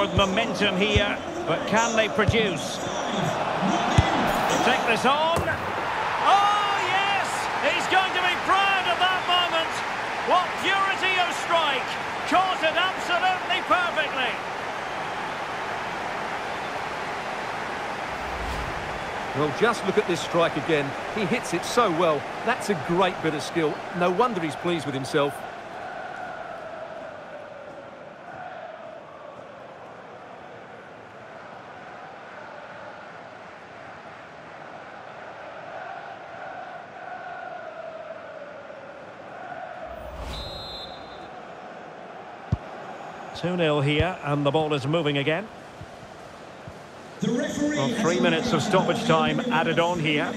forward momentum here, but can they produce? Take this on. Oh, yes! He's going to be proud of that moment. What purity of strike. Caught it absolutely perfectly. Well, just look at this strike again. He hits it so well. That's a great bit of skill. No wonder he's pleased with himself. Two 0 here, and the ball is moving again. Well, three minutes of stoppage time added on here.